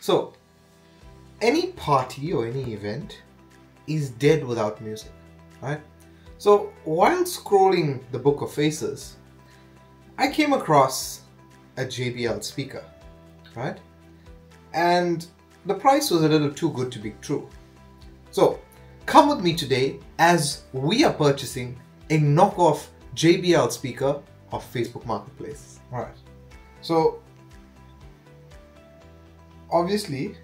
So, any party or any event is dead without music, right? So, while scrolling the Book of Faces, I came across a JBL speaker, right? And the price was a little too good to be true. So, come with me today as we are purchasing a knockoff JBL speaker of Facebook Marketplace. Alright, so obviously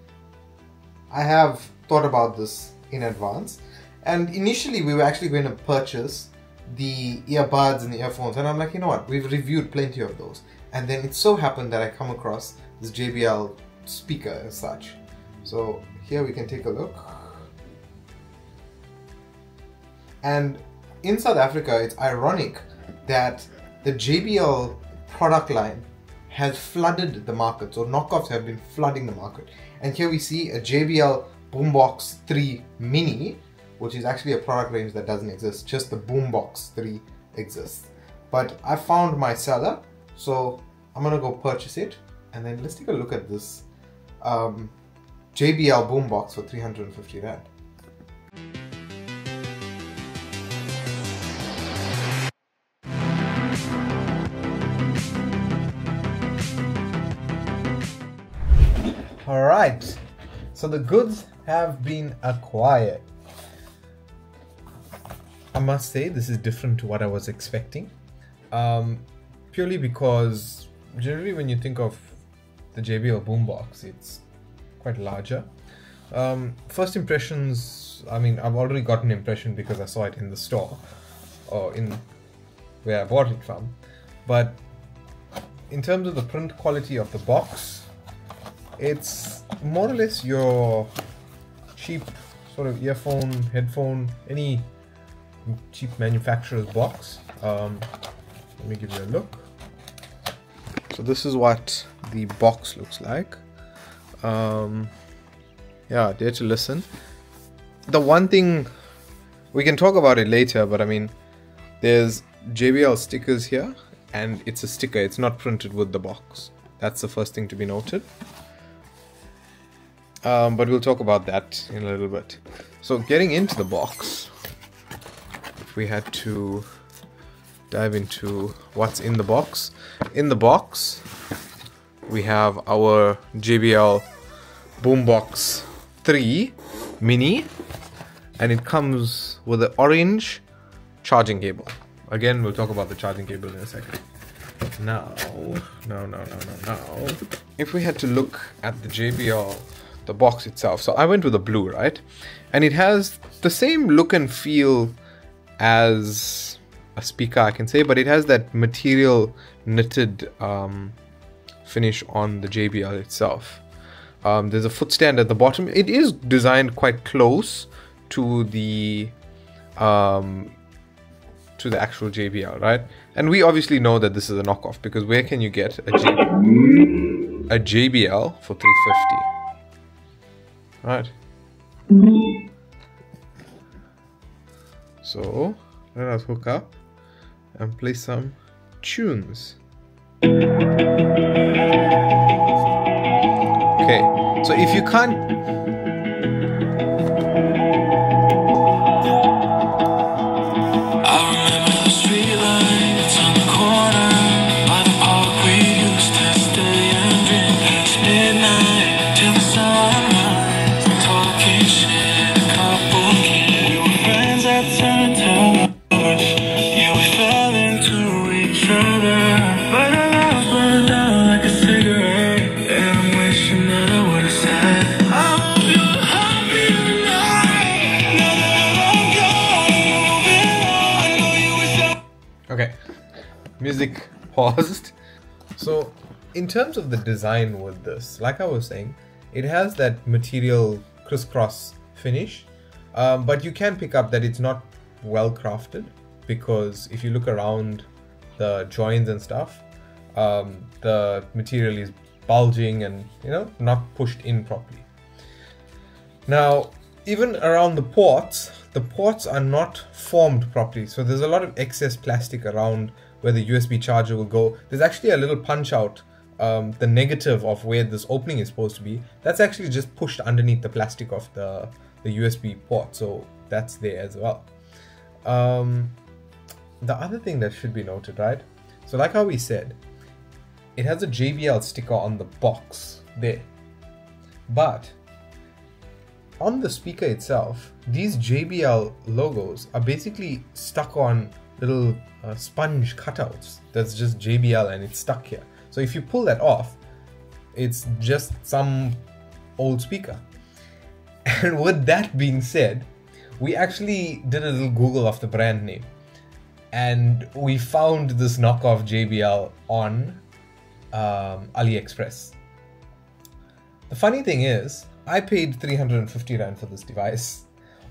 I have thought about this in advance. And initially we were actually going to purchase the earbuds and the earphones. And I'm like you know what? We've reviewed plenty of those. And then it so happened that I come across this JBL speaker as such. So here we can take a look. And in South Africa it's ironic that the JBL product line has flooded the market. So knockoffs have been flooding the market. And here we see a JBL Boombox 3 Mini, which is actually a product range that doesn't exist. Just the Boombox 3 exists. But I found my seller, so I'm gonna go purchase it. And then let's take a look at this um, JBL Boombox for 350 Rand. Right, so the goods have been acquired. I must say this is different to what I was expecting, um, purely because generally when you think of the JBL boombox, it's quite larger. Um, first impressions, I mean, I've already got an impression because I saw it in the store or in where I bought it from, but in terms of the print quality of the box, it's more or less your cheap sort of earphone, headphone, any cheap manufacturer's box. Um, let me give you a look. So this is what the box looks like. Um, yeah, dare to listen. The one thing we can talk about it later, but I mean, there's JBL stickers here, and it's a sticker. It's not printed with the box. That's the first thing to be noted. Um, but we'll talk about that in a little bit. So getting into the box, if we had to dive into what's in the box. In the box, we have our JBL Boombox 3 Mini, and it comes with an orange charging cable. Again, we'll talk about the charging cable in a second. Now, no, no, no, no, no. If we had to look at the JBL the box itself. So I went with the blue, right? And it has the same look and feel as a speaker, I can say, but it has that material knitted um, finish on the JBL itself. Um, there's a footstand at the bottom. It is designed quite close to the um, to the actual JBL, right? And we obviously know that this is a knockoff because where can you get a, J a JBL for 350? Right. So let us hook up and play some tunes. Okay, so if you can't music paused. So, in terms of the design with this, like I was saying, it has that material crisscross finish, um, but you can pick up that it's not well crafted because if you look around the joints and stuff, um, the material is bulging and you know not pushed in properly. Now, even around the ports, the ports are not formed properly, so there's a lot of excess plastic around where the USB charger will go. There's actually a little punch out um, the negative of where this opening is supposed to be, that's actually just pushed underneath the plastic of the, the USB port. So that's there as well. Um, the other thing that should be noted, right? So like how we said, it has a JBL sticker on the box there. But on the speaker itself, these JBL logos are basically stuck on little uh, sponge cutouts. That's just JBL and it's stuck here. So if you pull that off, it's just some old speaker. And with that being said, we actually did a little Google of the brand name and we found this knockoff JBL on um, AliExpress. The funny thing is, I paid 350 Rand for this device.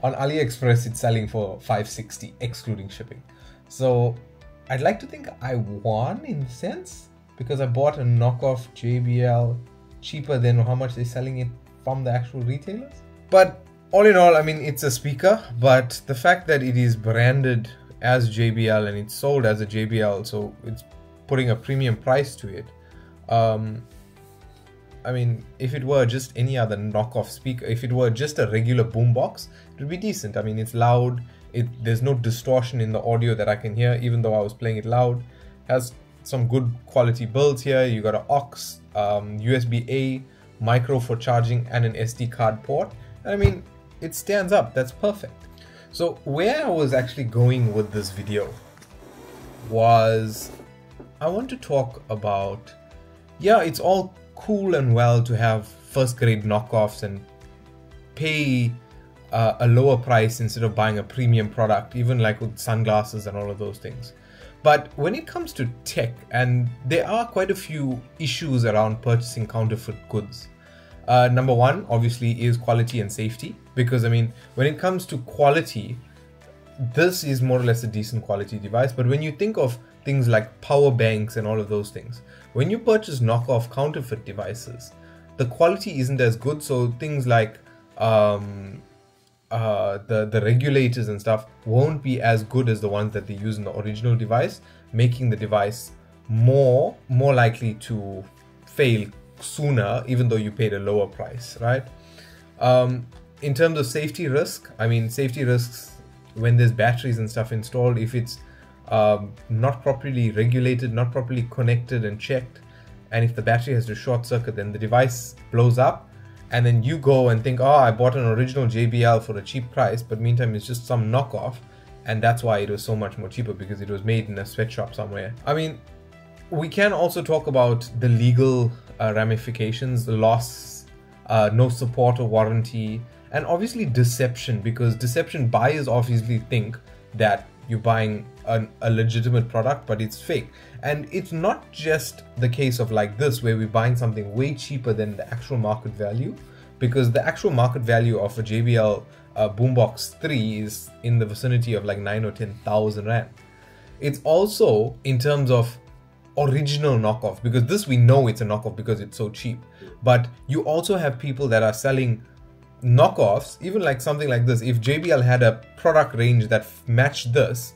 On AliExpress, it's selling for 560 excluding shipping. So I'd like to think I won in a sense because I bought a knockoff JBL cheaper than how much they're selling it from the actual retailers. But all in all, I mean, it's a speaker, but the fact that it is branded as JBL and it's sold as a JBL, so it's putting a premium price to it. Um, I mean, if it were just any other knockoff speaker, if it were just a regular boombox, it would be decent. I mean, it's loud. It there's no distortion in the audio that I can hear, even though I was playing it loud. Has some good quality builds here. You got an aux, um, USB A, micro for charging, and an SD card port. I mean, it stands up. That's perfect. So where I was actually going with this video was I want to talk about yeah, it's all cool and well to have first grade knockoffs and pay uh, a lower price instead of buying a premium product, even like with sunglasses and all of those things. But when it comes to tech, and there are quite a few issues around purchasing counterfeit goods. Uh, number one, obviously, is quality and safety. Because, I mean, when it comes to quality, this is more or less a decent quality device. But when you think of things like power banks and all of those things, when you purchase knockoff counterfeit devices, the quality isn't as good. So things like um, uh, the the regulators and stuff won't be as good as the ones that they use in the original device, making the device more more likely to fail sooner, even though you paid a lower price, right? Um, in terms of safety risk, I mean, safety risks when there's batteries and stuff installed, if it's um, not properly regulated, not properly connected and checked, and if the battery has to short circuit, then the device blows up, and then you go and think, oh, I bought an original JBL for a cheap price, but meantime it's just some knockoff, and that's why it was so much more cheaper because it was made in a sweatshop somewhere. I mean, we can also talk about the legal uh, ramifications, the loss, uh, no support or warranty, and obviously deception because deception buyers obviously think that you're buying an, a legitimate product but it's fake. And it's not just the case of like this where we're buying something way cheaper than the actual market value because the actual market value of a JBL uh, Boombox 3 is in the vicinity of like 9 or 10,000 rand. It's also in terms of original knockoff because this we know it's a knockoff because it's so cheap. But you also have people that are selling knockoffs, even like something like this, if JBL had a product range that matched this,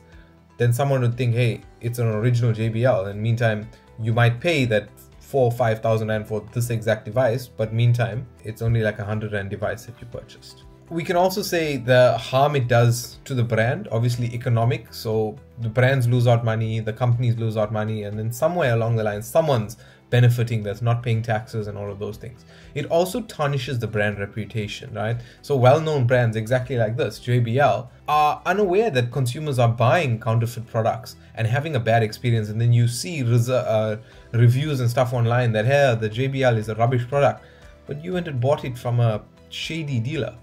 then someone would think, hey, it's an original JBL. And meantime, you might pay that four or five thousand rand for this exact device, but meantime, it's only like a hundred rand device that you purchased. We can also say the harm it does to the brand, obviously economic. So the brands lose out money, the companies lose out money, and then somewhere along the line, someone's benefiting that's not paying taxes and all of those things. It also tarnishes the brand reputation, right? So well-known brands exactly like this, JBL, are unaware that consumers are buying counterfeit products and having a bad experience and then you see uh, reviews and stuff online that hey the JBL is a rubbish product but you went and bought it from a shady dealer.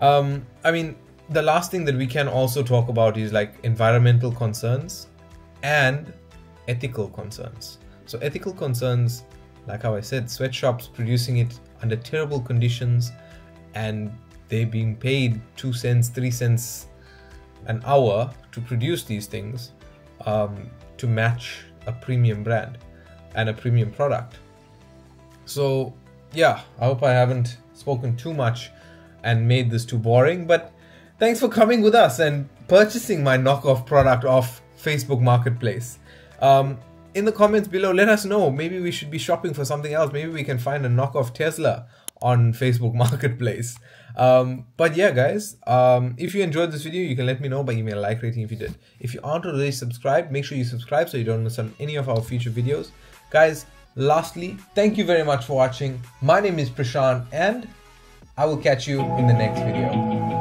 Um, I mean the last thing that we can also talk about is like environmental concerns and ethical concerns. So ethical concerns, like how I said, sweatshops producing it under terrible conditions and they being paid two cents, three cents an hour to produce these things um, to match a premium brand and a premium product. So yeah, I hope I haven't spoken too much and made this too boring, but thanks for coming with us and purchasing my knockoff product off Facebook Marketplace. Um, in the comments below, let us know. Maybe we should be shopping for something else. Maybe we can find a knockoff Tesla on Facebook Marketplace. Um, but yeah, guys, um, if you enjoyed this video, you can let me know by giving a like rating if you did. If you aren't already subscribed, make sure you subscribe so you don't miss on any of our future videos. Guys, lastly, thank you very much for watching. My name is Prashant and I will catch you in the next video.